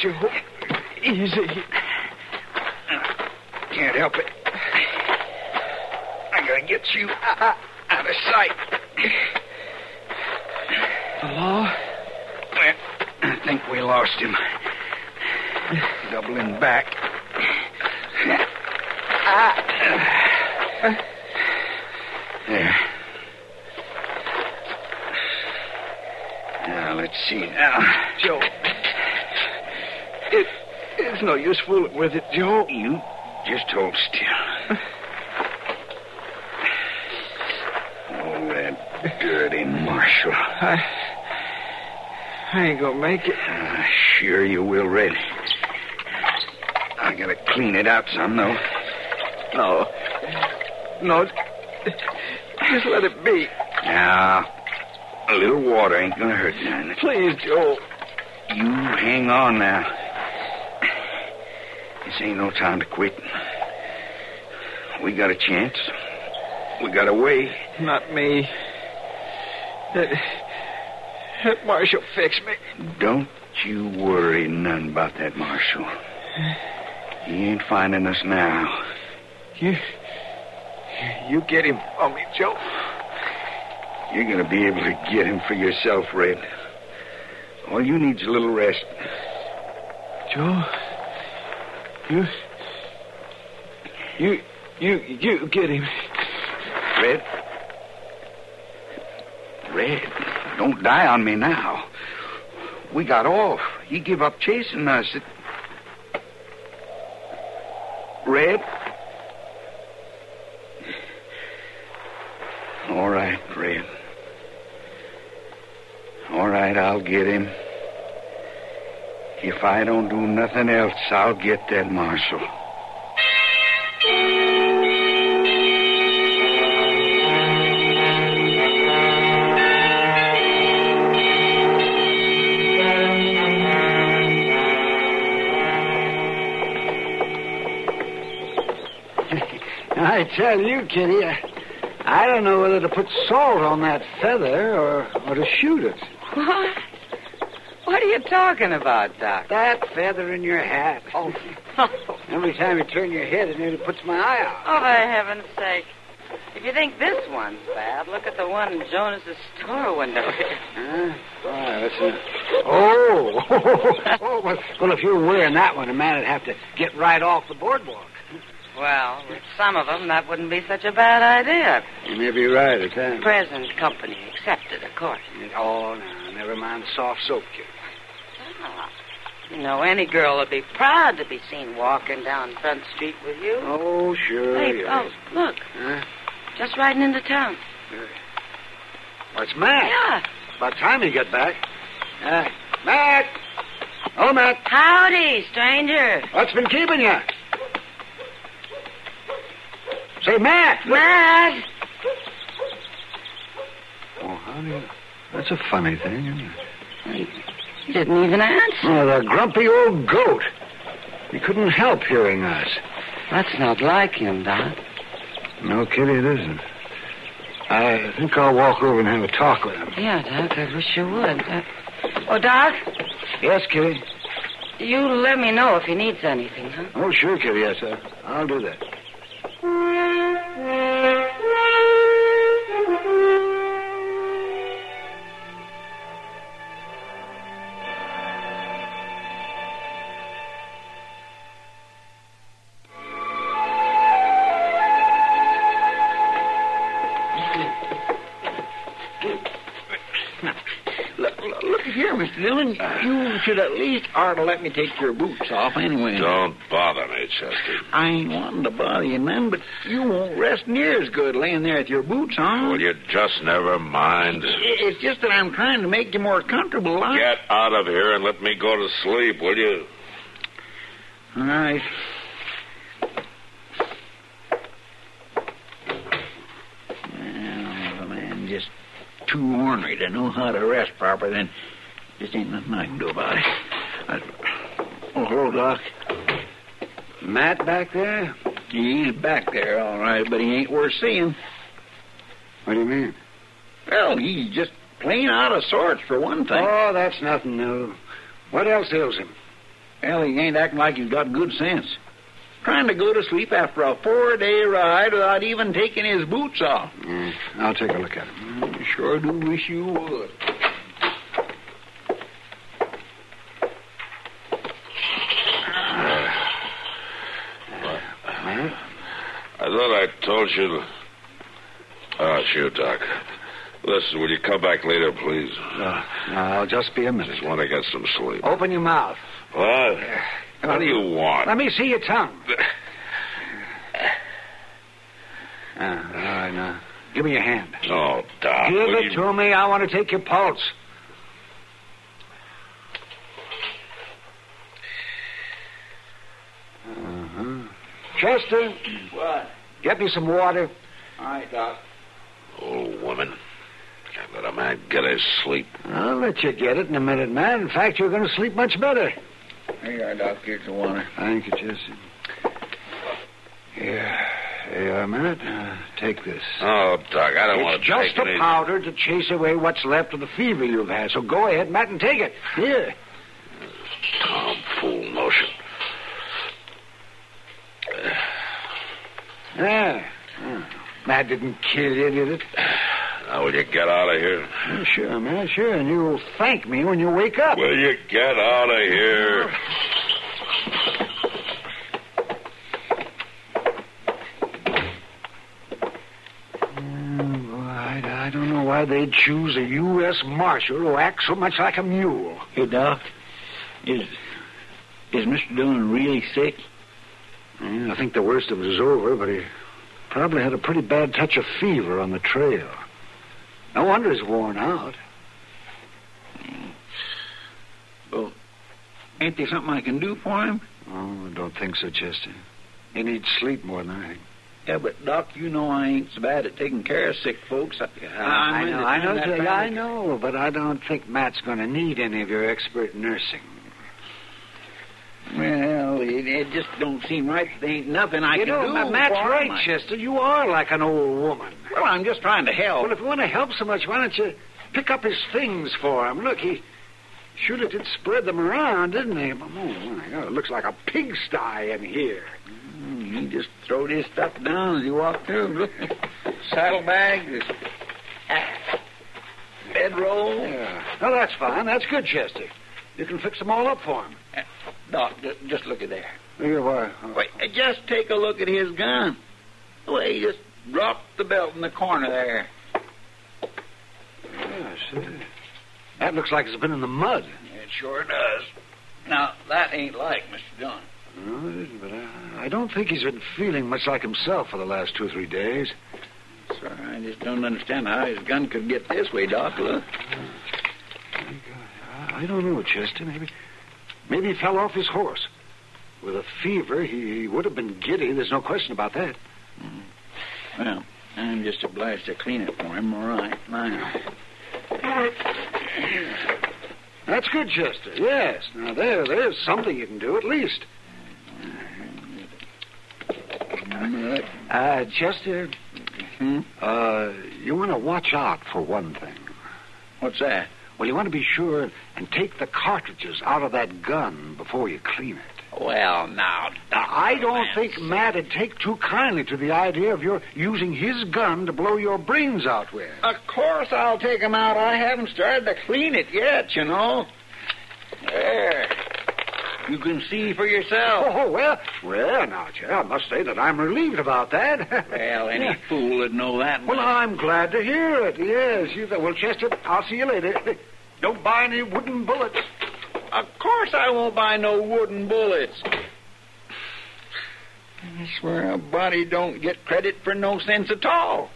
Easy, Joe. Easy. Can't help it. I gotta get you out, out of sight. The law? Well, I think we lost him. Doubling back. There. Now, let's see now. Joe. It, it's no use fooling with it, Joe. You just hold still. Oh, that dirty marshal. I, I ain't gonna make it. Ah, sure you will, Red. I gotta clean it out some, though. No. No. Just let it be. Now, a little water ain't gonna hurt none. Please, Joe. You hang on now. This ain't no time to quit. We got a chance. We got a way. Not me. That, that Marshal fix me. Don't you worry none about that, Marshal. He ain't finding us now. You, you get him for me, Joe. You're gonna be able to get him for yourself, Red. All you need's a little rest. Joe, you, you, you, you get him. Red? Red, don't die on me now. We got off. He give up chasing us. Red? All right, Red. All right, I'll get him. If I don't do nothing else, I'll get that marshal. I tell you, Kitty, I, I don't know whether to put salt on that feather or, or to shoot it. What? What are you talking about, Doc? That feather in your hat. Oh, every time you turn your head, it nearly puts my eye out. Oh, for heaven's sake. If you think this one's bad, look at the one in Jonas's store window here. Huh? Why, listen. Oh, oh. oh well, well, if you were wearing that one, a man would have to get right off the boardwalk. Well, with some of them, that wouldn't be such a bad idea. You may be right at that. Present company accepted, of course. Oh, no, never mind the soft soap, Kitty. You know, any girl would be proud to be seen walking down Front Street with you. Oh, sure. hey, yeah. oh, look, Huh? just riding into town. What's Matt? Yeah. About time he get back. Uh, Matt! Oh, Matt. Howdy, stranger. What's been keeping you? Say, Matt! Matt. Oh, honey, that's a funny thing, isn't it? He didn't even answer. Oh, the grumpy old goat. He couldn't help hearing us. That's not like him, Doc. No, Kitty, it isn't. I think I'll walk over and have a talk with him. Yeah, Doc, I wish you would. Uh, oh, Doc, Yes, Kitty? you let me know if he needs anything, huh? Oh, sure, Kitty, yes, sir. I'll do that. Mr. Dillon, you should at least ought to let me take your boots off anyway. Don't bother me, Chester. I ain't wanting to bother you, man, but you won't rest near as good laying there with your boots on. Will you just never mind? It's just that I'm trying to make you more comfortable. Like. Get out of here and let me go to sleep, will you? All right. Well, if a man just too ornery to know how to rest proper, then just ain't nothing I can do about it. I... Oh, hello, Doc. Matt back there? He's back there, all right, but he ain't worth seeing. What do you mean? Well, he's just plain out of sorts, for one thing. Oh, that's nothing new. What else ails him? Well, he ain't acting like he's got good sense. Trying to go to sleep after a four-day ride without even taking his boots off. Mm, I'll take a look at him. Sure do wish you would. Matt? I thought I told you. To... Oh, sure, Doc. Listen, will you come back later, please? Uh, I'll just be a minute. Just want to get some sleep. Open your mouth. What? What do you want? Let me see your tongue. Ah, all right, now. Give me your hand. Oh, Doc. Give will it you... to me. I want to take your pulse. Uh-huh. Chester, What? Get me some water. All right, Doc. Old woman. Can't let a man get his sleep. I'll let you get it in a minute, man. In fact, you're going to sleep much better. Here you are, Doc. Here's the water. Thank you, Chester. Yeah. Here you are, Matt. Uh, take this. Oh, Doc, I don't want It's to just take a any... powder to chase away what's left of the fever you've had. So go ahead, Matt, and take it. Here. Ah. There. Oh. That didn't kill you, did it? Now, will you get out of here? Oh, sure, man, sure. And you'll thank me when you wake up. Will you get out of here? Oh, I, I don't know why they'd choose a U.S. Marshal who acts so much like a mule. Hey, Doc. Is is Mr. Dillon really sick? Yeah, I think the worst of it is over, but he probably had a pretty bad touch of fever on the trail. No wonder he's worn out. Well, ain't there something I can do for him? Oh, I don't think so, Chester. He needs sleep more than anything. Yeah, but Doc, you know I ain't so bad at taking care of sick folks. I, I I'm know, I know, Jay, I know, but I don't think Matt's going to need any of your expert nursing. Well, it, it just don't seem right. There ain't nothing I you can know, do. For right, I- Chester. You are like an old woman. Well, I'm just trying to help. Well, if you want to help so much, why don't you pick up his things for him? Look, he should have did spread them around, didn't he? Oh, my God, it looks like a pigsty in here. Mm, He just throwed his stuff down as he walked through. Look, saddlebags, bedroll. Yeah. Oh, that's fine. That's good, Chester. You can fix them all up for him. Doc, just, look at there. Here, why? oh. Wait, just take a look at his gun. Well, he just dropped the belt in the corner there. Yeah, see. That looks like it's been in the mud. It sure does. Now, that ain't like Mr. Dunn. No, it isn't, but I, I don't think he's been feeling much like himself for the last two or three days. Sir, I just don't understand how his gun could get this way, Doc. Look. I, I don't know, Chester. Maybe, maybe he fell off his horse. With a fever, he, he would have been giddy. There's no question about that. Well, I'm just obliged to clean it for him, all right. Now. That's good, Chester. Yes. Now there, there's something you can do at least. Uh, Chester, Hmm? uh, you want to watch out for one thing. What's that? Well, you want to be sure and take the cartridges out of that gun before you clean it. Well, now, Now, I don't think Matt'd take too kindly to the idea of your using his gun to blow your brains out with. Of course I'll take him out. I haven't started to clean it yet, you know. There. You can see for yourself. Oh, oh well, well, now, Joe, I must say that I'm relieved about that. Well, any Yeah. fool would know that. Well, I'm glad to hear it. Yes, you. Well, Chester, I'll see you later. Don't buy any wooden bullets. Of course I won't buy no wooden bullets. I swear a body don't get credit for no sense at all.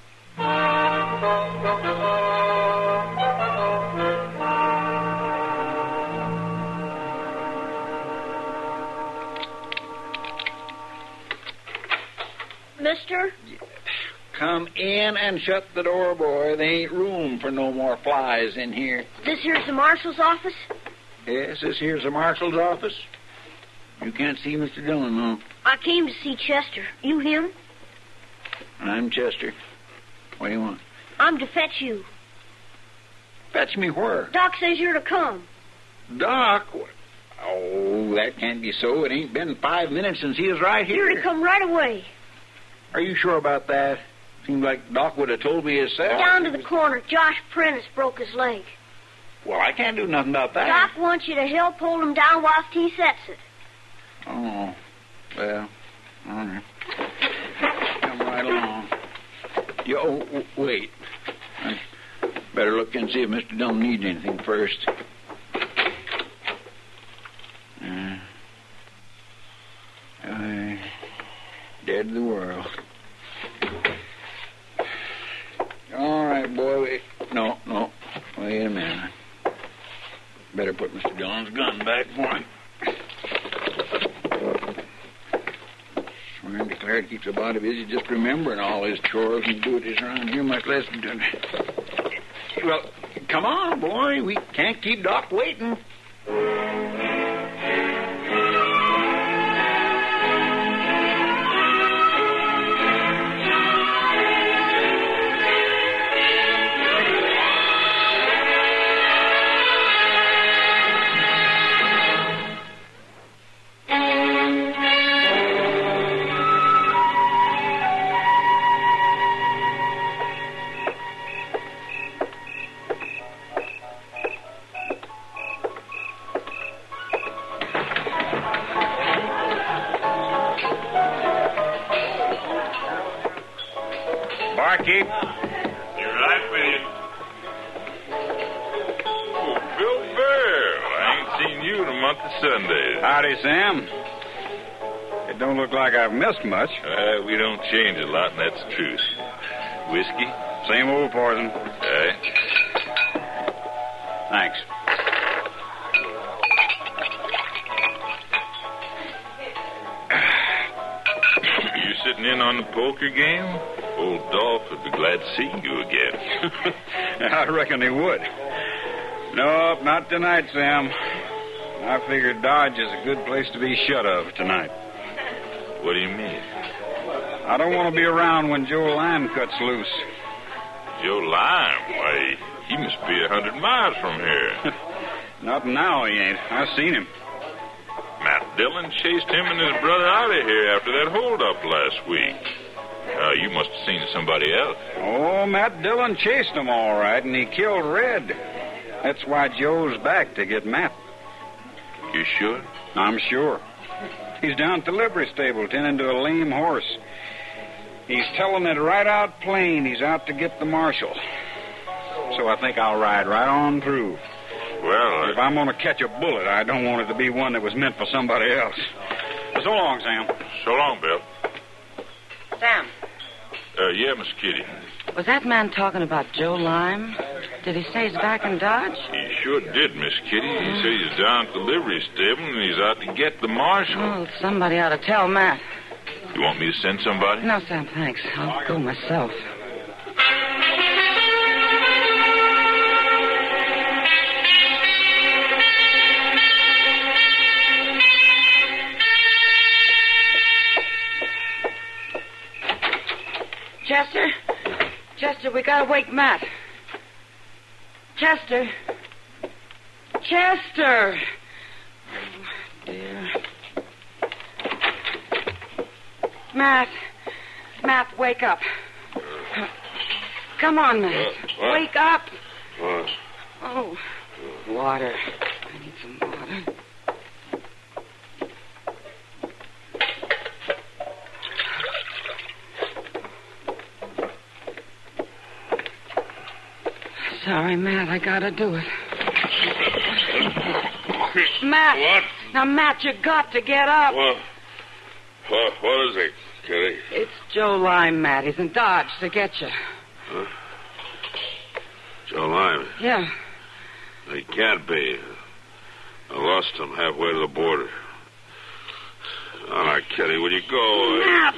Mister, Come in and shut the door, boy. There ain't room for no more flies in here. this here's the marshal's office. Yes, this here's the marshal's office. You can't see Mr. Dillon, no. I came to see Chester. You him? I'm Chester. What do you want? I'm to fetch you. Fetch me where? Doc says you're to come. Doc. Oh, that can't be so. It ain't been five minutes since he was right here. You're to come right away. Are you sure about that? Seems like Doc would have told me himself. Down to the corner. Josh Prentice broke his leg. Well, I can't do nothing about that. Doc wants you to help hold him down whilst he sets it. Oh, well, all right. Come right along. You, oh, w- wait. I better look and see if Mr. Dillon needs anything first. Uh, uh, dead to the world. All right, boy. Wait. No, no. Wait a minute. Better put Mr. Dillon's gun back for him. Swear and declare it keeps a body busy just remembering all his chores and duties around here, much less. To Well, come on, boy. We can't keep Doc waiting. Missed much. Uh, we don't change a lot, and that's the truth. Whiskey? Same old poison. Aye. Thanks. You sitting in on the poker game? Old Dolph would be glad to see you again. I reckon he would. Nope, not tonight, Sam. I figured Dodge is a good place to be shut of tonight. What do you mean? I don't want to be around when Joe Lime cuts loose. Joe Lime? Why, he must be a hundred miles from here. Not now, he ain't. I seen him. Matt Dillon chased him and his brother out of here after that holdup last week. Uh, you must have seen somebody else. Oh, Matt Dillon chased him all right, and he killed Red. That's why Joe's back to get Matt. You sure? I'm sure. He's down at the livery stable tending to a lame horse. He's telling it right out plain he's out to get the marshal. So I think I'll ride right on through. Well, If I'm going to catch a bullet, I don't want it to be one that was meant for somebody else. So long, Sam. so long, Bill. Sam, Uh, yeah, Miss Kitty. Was that man talking about Joe Lime? Did he say he's back in Dodge? He sure did, Miss Kitty. He said he's down at the livery stable and he's out to get the marshal. Oh, somebody ought to tell Matt. You want me to send somebody? No, Sam, thanks. I'll go myself. Chester? Chester, we gotta wake Matt. Chester? Chester! Oh, dear. Matt. Matt, wake up. Come on, Matt. Uh. Wake up. What? Oh, water. I need some water. Sorry, Matt. I gotta do it. Matt. What? Now, Matt, you got to get up. What? What, what is it, Kitty? It's Joe Lime, Matt. He's in Dodge to get you. Huh? Joe Lyman. Yeah. He can't be. I lost him halfway to the border. All right, Kitty, will you go? Matt,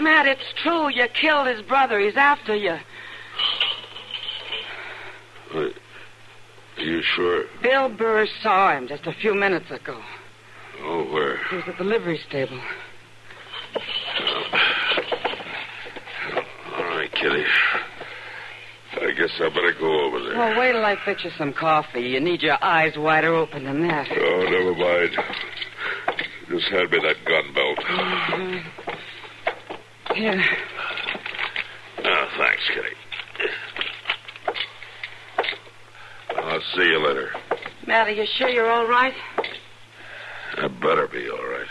Matt, it's true. You killed his brother. He's after you. Are you sure? Bill Burr saw him just a few minutes ago. Oh, where? He was at the livery stable. All right, Kitty. I guess I better go over there. Well, wait till I fix you some coffee. You need your eyes wider open than that. Oh, never mind. Just hand me that gun belt. Mhm. Here. Ah, thanks, Kitty. I'll see you later. Matt, are you sure you're all right? I better be all right.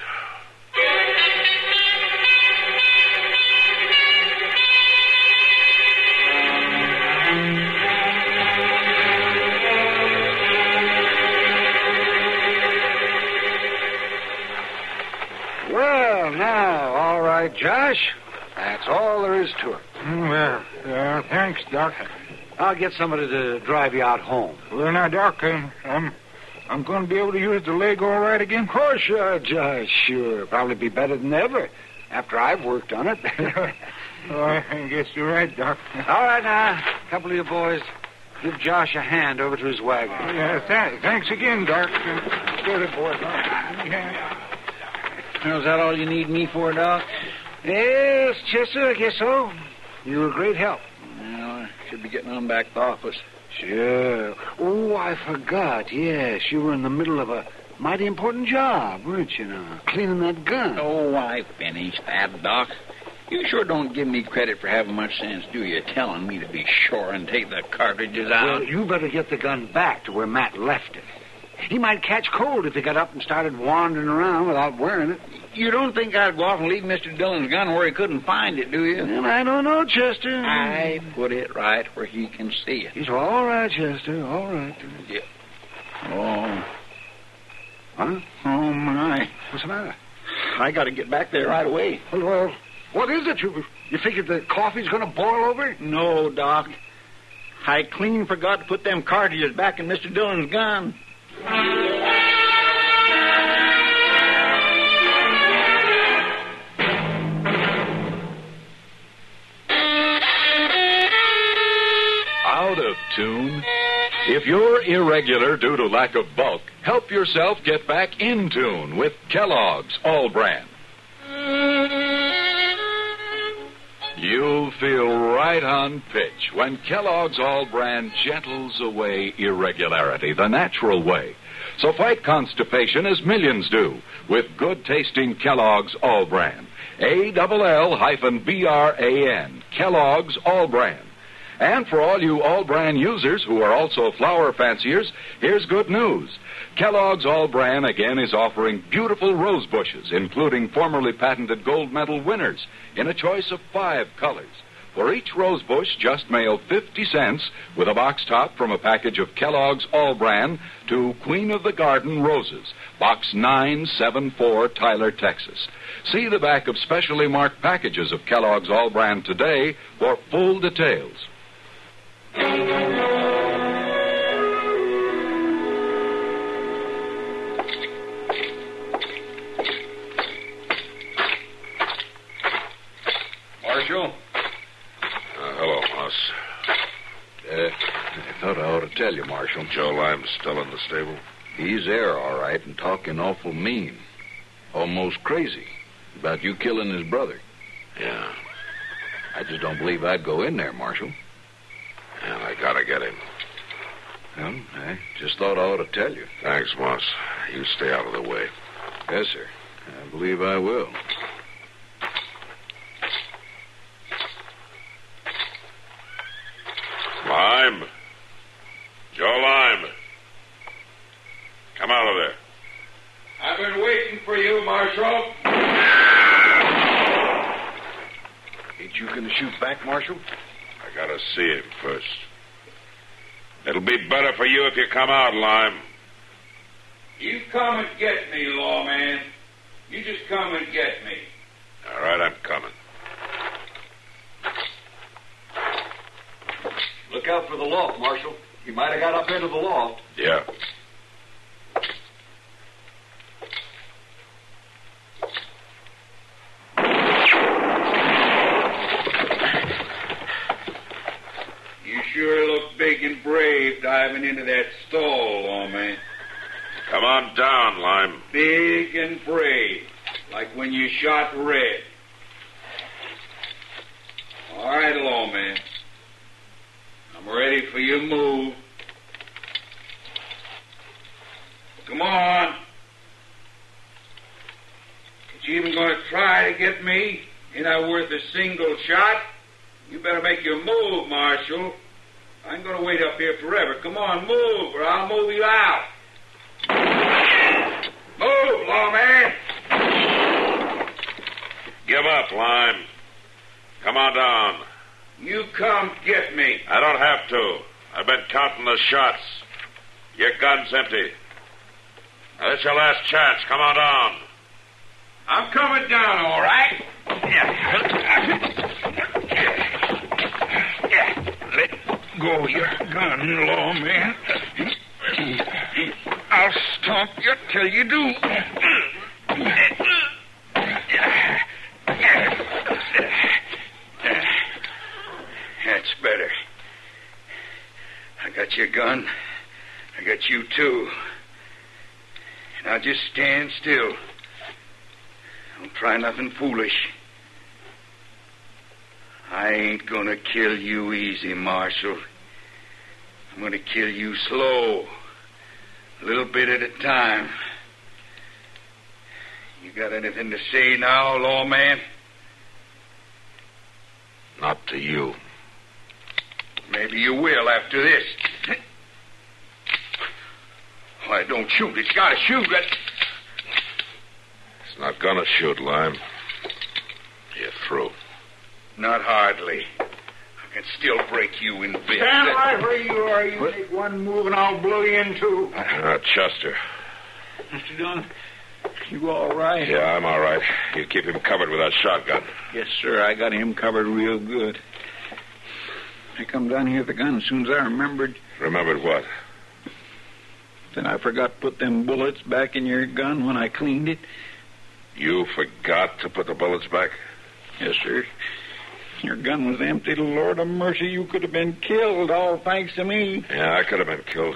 Well, now, all right, Josh. That's all there is to it. Well, uh, thanks, Doc. I'll get somebody to drive you out home. Well, now, Doc, uh, I'm, I'm going to be able to use the leg all right again? Of course you are, Josh. Sure. Probably be better than ever after I've worked on it. Oh, I guess you're right, Doc. all right, now, a couple of you boys, give Josh a hand over to his wagon. Yeah, th- thanks again, Doc. Uh, Good boy. Yeah. Now, is that all you need me for, Doc? Yes, Chester, I guess so. You were a great help. Should be getting on back to the office. Sure. Oh, I forgot. Yes, you were in the middle of a mighty important job, weren't you now? Cleaning that gun. Oh, I finished that, Doc. You sure don't give me credit for having much sense, do you? Telling me to be sure and take the cartridges out. Well, you better get the gun back to where Matt left it. He might catch cold if he got up and started wandering around without wearing it. You don't think I'd go off and leave Mr. Dillon's gun where he couldn't find it, do you? And I don't know, Chester. I put it right where he can see it. He's all right, Chester. All right. Yeah. Oh, Huh? oh my! What's the matter? I got to get back there right away. Well, well, what is it? You you figured the coffee's going to boil over? No, Doc. I clean forgot to put them cartridges back in Mr. Dillon's gun. Tune? If you're irregular due to lack of bulk, help yourself get back in tune with Kellogg's All-Bran. You'll feel right on pitch when Kellogg's All-Bran gentles away irregularity the natural way. So fight constipation as millions do with good tasting Kellogg's All-Bran. A double L hyphen B R A N. Kellogg's All-Bran. And for all you All-Bran users who are also flower fanciers, here's good news. Kellogg's All-Bran again is offering beautiful rose bushes, including formerly patented gold medal winners, in a choice of five colors. For each rose bush, just mail 50 cents with a box top from a package of Kellogg's All-Bran to Queen of the Garden Roses, Box 974, Tyler, Texas. See the back of specially marked packages of Kellogg's All-Bran today for full details. Marshal? Uh, hello, Moss. Uh, I thought I ought to tell you, Marshal. Joe Lime's still in the stable. He's there, all right, and talking awful mean. Almost crazy about you killing his brother. Yeah. I just don't believe I'd go in there, Marshal. And I gotta get him. Well, I just thought I ought to tell you. Thanks, Moss. You stay out of the way. Yes, sir. I believe I will. Lime. Joe Lime. Come out of there. I've been waiting for you, Marshal. Ain't you going to shoot back, Marshal? I gotta see him first. It'll be better for you if you come out, Lime. You come and get me, lawman. You just come and get me. All right, I'm coming. Look out for the loft, Marshal. He might have got up into the loft. Yeah. You sure look big and brave diving into that stall, lawman. Come on down, Lime. Big and brave, like when you shot Red. All right, lawman. I'm ready for your move. Come on. Is you even going to try to get me? Ain't I worth a single shot? You better make your move, Marshal. I ain't going to wait up here forever. Come on, move, or I'll move you out. Move, lawman. Give up, Lime. Come on down. You come get me. I don't have to. I've been counting the shots. Your gun's empty. Now, this is your last chance. Come on down. I'm coming down, all right. Go your gun, lawman. I'll stomp you till you do. That's better. I got your gun. I got you too. Now just stand still. Don't try nothing foolish. I ain't gonna kill you easy, Marshal. I'm gonna kill you slow. A little bit at a time. You got anything to say now, lawman? Not to you. Maybe you will after this. Why, don't shoot. It's gotta shoot. That... It's not gonna shoot, Lime. You're through. Not hardly. I can still break you in bits. Stand right where you are. You make one move and I'll blow you in two. Uh, Chester. Mr. Dunn, you all right? Yeah, I'm all right. You keep him covered with that shotgun. Yes, sir. I got him covered real good. I come down here with the gun as soon as I remembered. Remembered what? Then I forgot to put them bullets back in your gun when I cleaned it. You forgot to put the bullets back? Yes, sir. Your gun was empty. Lord of mercy, you could have been killed, all thanks to me. Yeah, I could have been killed.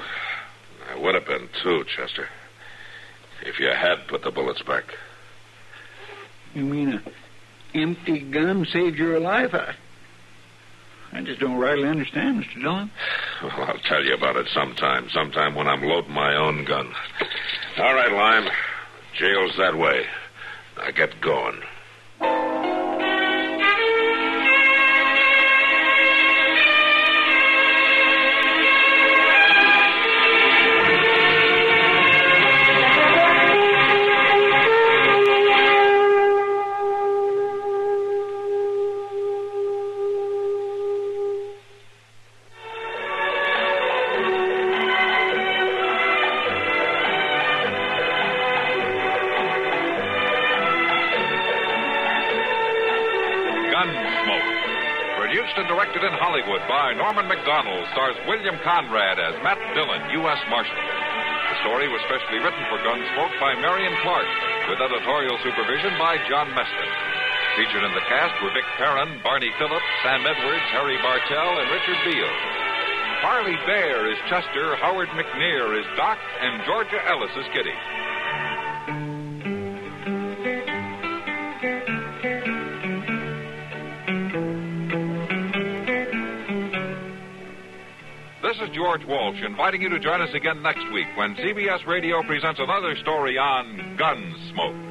I would have been, too, Chester. If you had put the bullets back. You mean a empty gun saved your life? I, I just don't rightly understand, Mr. Dillon. Well, I'll tell you about it sometime. Sometime when I'm loading my own gun. All right, Lime. Jail's that way. Now get going. Produced and directed in Hollywood by Norman Macdonnell, stars William Conrad as Matt Dillon, U.S. Marshal. The story was specially written for Gunsmoke by Marian Clark, with editorial supervision by John Meston. Featured in the cast were Vic Perrin, Barney Phillips, Sam Edwards, Harry Bartell, and Richard Beale. Parley Baer is Chester, Howard McNear is Doc, and Georgia Ellis is Kitty. Is George Walsh inviting you to join us again next week when CBS Radio presents another story on Gunsmoke.